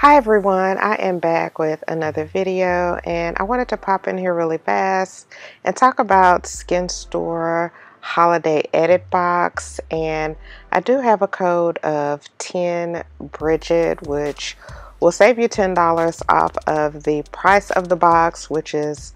Hi everyone, I am back with another video and I wanted to pop in here really fast and talk about Skinstore Holiday Edit Box. And I do have a code of 10 Bridget which will save you $10 off of the price of the box which is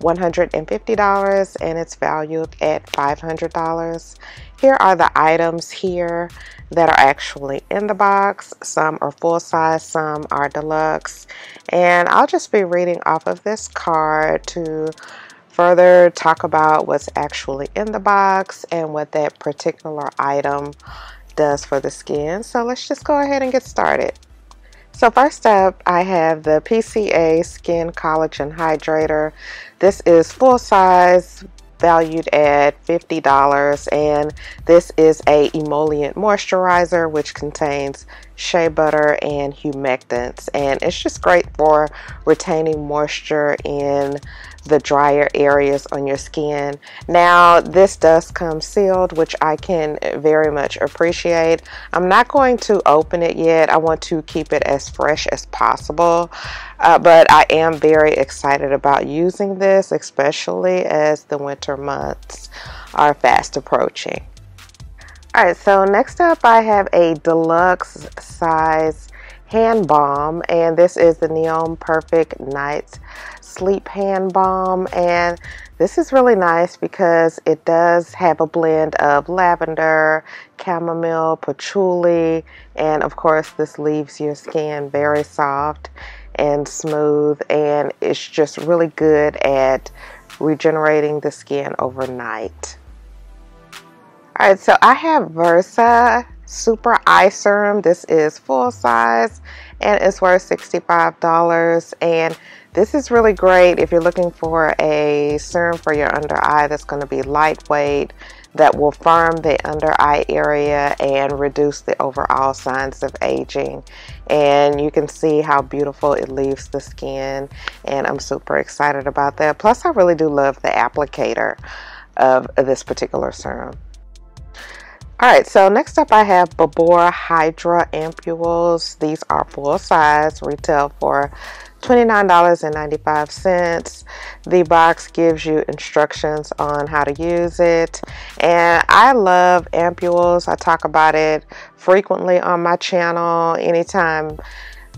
$150 and it's valued at $500. Here are the items here that are actually in the box. Some are full size, some are deluxe. And I'll just be reading off of this card to further talk about what's actually in the box and what that particular item does for the skin. So let's just go ahead and get started. So first up, I have the PCA Skin Collagen Hydrator. This is full size, valued at $50 and this is a emollient moisturizer which contains shea butter and humectants and it's just great for retaining moisture in the drier areas on your skin. Now this does come sealed which I can very much appreciate. I'm not going to open it yet. I want to keep it as fresh as possible. Uh, but I am very excited about using this especially as the winter months are fast approaching. All right, so next up I have a deluxe size hand balm and this is the Neom Perfect Night Sleep Hand Balm and this is really nice because it does have a blend of lavender, chamomile, patchouli, and of course this leaves your skin very soft and smooth and it's just really good at regenerating the skin overnight. All right, so I have Verso Super Eye Serum. This is full size and it's worth $65. And this is really great if you're looking for a serum for your under eye that's going to be lightweight, that will firm the under eye area and reduce the overall signs of aging. And you can see how beautiful it leaves the skin. And I'm super excited about that. Plus, I really do love the applicator of this particular serum. All right, so next up I have Babora Hydra Ampules. These are full size, retail for $29.95. The box gives you instructions on how to use it. And I love ampules. I talk about it frequently on my channel. Anytime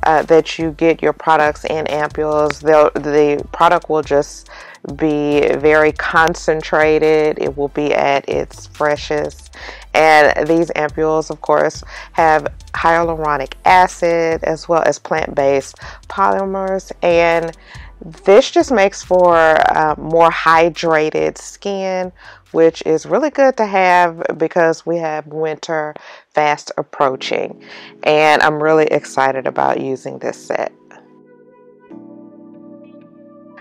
uh, that you get your products in ampules, the product will just be very concentrated. It will be at its freshest. And these ampules, of course, have hyaluronic acid as well as plant-based polymers. And this just makes for uh, more hydrated skin, which is really good to have because we have winter fast approaching. And I'm really excited about using this set.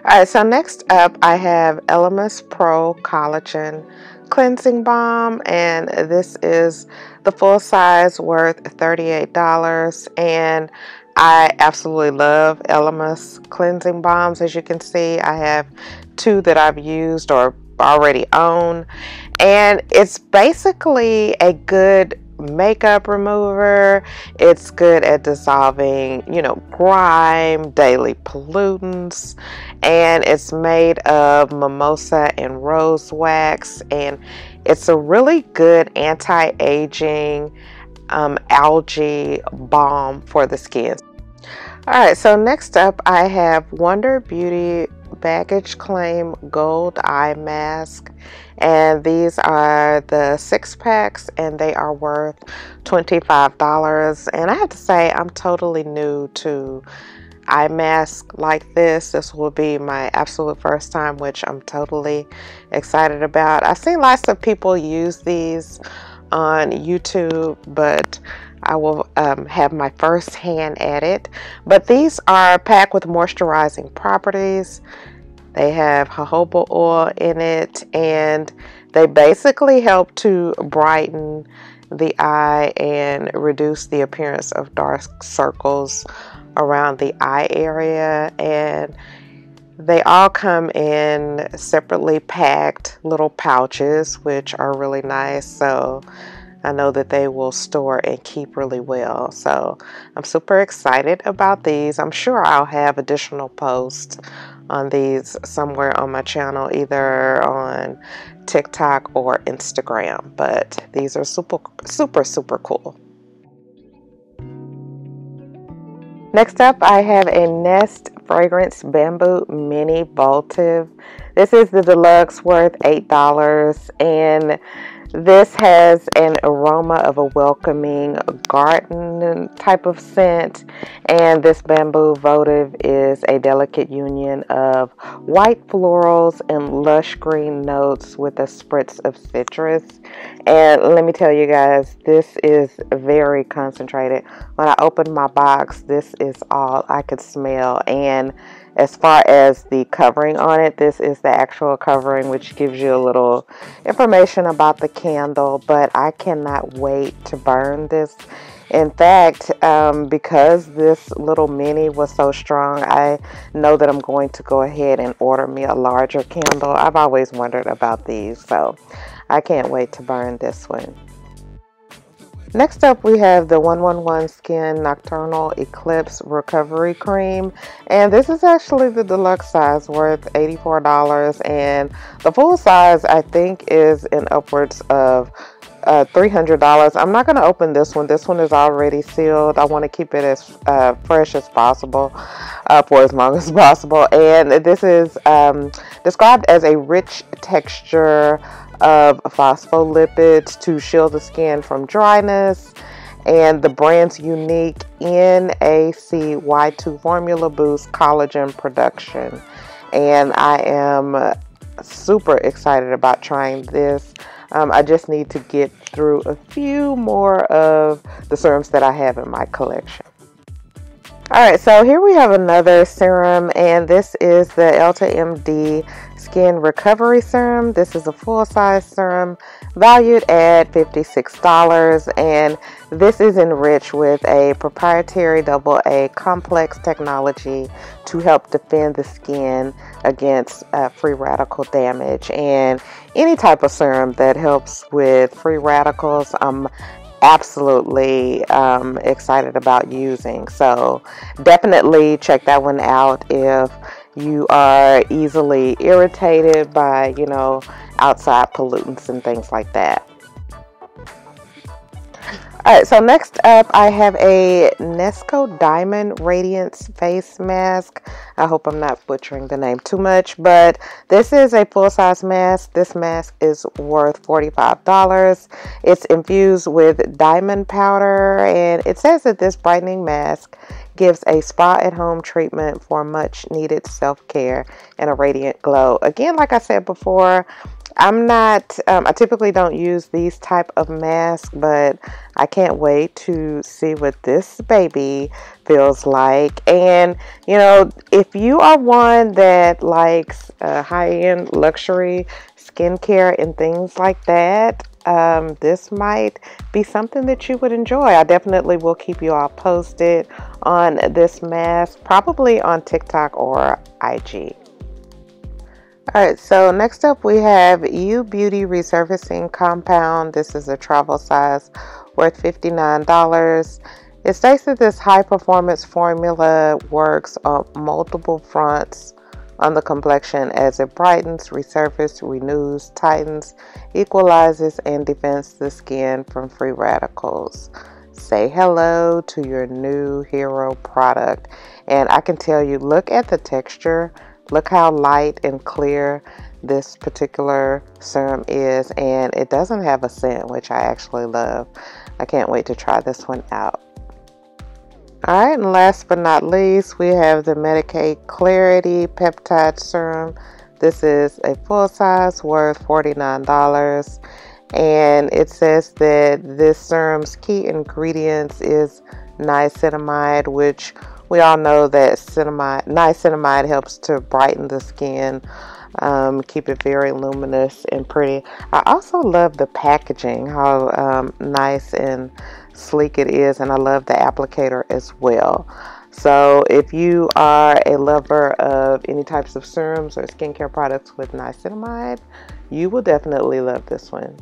All right, so next up I have Elemis Pro Collagen Cleansing Balm, and this is the full size worth $38. And I absolutely love Elemis Cleansing Balms. As you can see, I have two that I've used or already own, and it's basically a good makeup remover. It's good at dissolving, you know, grime, daily pollutants, and it's made of mimosa and rose wax, and it's a really good anti-aging um, algae balm for the skin. All right, so next up I have Wander Beauty Baggage Claim Gold Eye Mask. And these are the six packs and they are worth $25. And I have to say, I'm totally new to eye mask like this. This will be my absolute first time, which I'm totally excited about. I've seen lots of people use these on YouTube, but I will um, have my first hand at it. But these are packed with moisturizing properties. They have jojoba oil in it and they basically help to brighten the eye and reduce the appearance of dark circles around the eye area and they all come in separately packed little pouches which are really nice so I know that they will store and keep really well. So I'm super excited about these. I'm sure I'll have additional posts on these somewhere on my channel, either on TikTok or Instagram. But these are super, super, super cool. Next up, I have a Nest Fragrance Bamboo Mini Votive. This is the deluxe worth $8 and this has an aroma of a welcoming garden type of scent, and this bamboo votive is a delicate union of white florals and lush green notes with a spritz of citrus. And let me tell you guys, this is very concentrated. When I opened my box, this is all I could smell, and as far as the covering on it, this is the actual covering, which gives you a little information about the candle. But I cannot wait to burn this. In fact, um, because this little mini was so strong, I know that I'm going to go ahead and order me a larger candle. I've always wondered about these, so I can't wait to burn this one. Next up, we have the 111 Skin Nocturnal Eclipse Recovery Cream. And this is actually the deluxe size worth $84. And the full size, I think, is in upwards of uh, $300. I'm not going to open this one. This one is already sealed. I want to keep it as uh, fresh as possible uh, for as long as possible. And this is um, described as a rich texture of phospholipids to shield the skin from dryness. And the brand's unique NACY2 formula boosts collagen production. And I am super excited about trying this. Um, I just need to get through a few more of the serums that I have in my collection. All right, so here we have another serum, and this is the EltaMD Skin Recovery Serum. This is a full size serum valued at $56, and this is enriched with a proprietary double A complex technology to help defend the skin against uh, free radical damage. And any type of serum that helps with free radicals, I'm absolutely um, excited about using. So definitely check that one out if you are easily irritated by, you know, outside pollutants and things like that. All right, so next up, I have a Nesco Diamond Radiance Face Mask. I hope I'm not butchering the name too much, but this is a full size mask. This mask is worth $45. It's infused with diamond powder, and it says that this brightening mask gives a spa at home treatment for much needed self care and a radiant glow. Again, like I said before, I'm not, um, I typically don't use these type of masks, but I can't wait to see what this baby feels like. And, you know, if you are one that likes uh, high-end luxury skincare and things like that, um, this might be something that you would enjoy. I definitely will keep you all posted on this mask, probably on TikTok or IG. All right, so next up we have U Beauty Resurfacing Compound. This is a travel size worth $59. It states that this high performance formula works on multiple fronts on the complexion as it brightens, resurfaces, renews, tightens, equalizes, and defends the skin from free radicals. Say hello to your new hero product. And I can tell you, look at the texture Look how light and clear this particular serum is and it doesn't have a scent which I actually love. I can't wait to try this one out. Alright and last but not least we have the Medik8 Clarity Peptide Serum. This is a full size worth $49 and it says that this serum's key ingredients is niacinamide which we all know that cinnamide, niacinamide helps to brighten the skin, um, keep it very luminous and pretty. I also love the packaging, how um, nice and sleek it is, and I love the applicator as well. So, if you are a lover of any types of serums or skincare products with niacinamide, you will definitely love this one.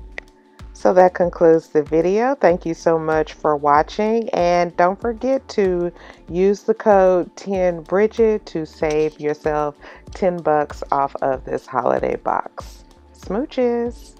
So, that concludes the video. Thank you so much for watching, and don't forget to use the code 10Bridget to save yourself 10 bucks off of this holiday box. Smooches!